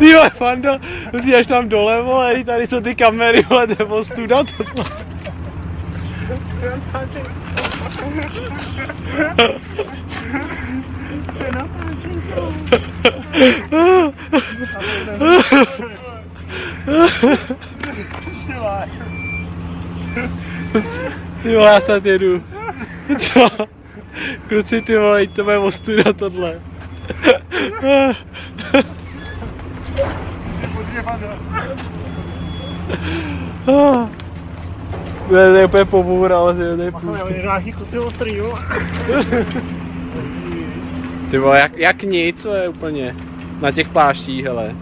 Vole, Fando, musíš až tam dole, vole, tady jsou ty kamery, vole, nebo studa tohle. Ty vole, já snad jedu. Co? Kluci, ty vole, to bude ostuda tohle. Podívej, Fando. To je úplně pobůra, ale to je on je nějaký kusy ostrý, jo. Ty vole, jak, jak nic, je úplně. Na těch pláštích, hele.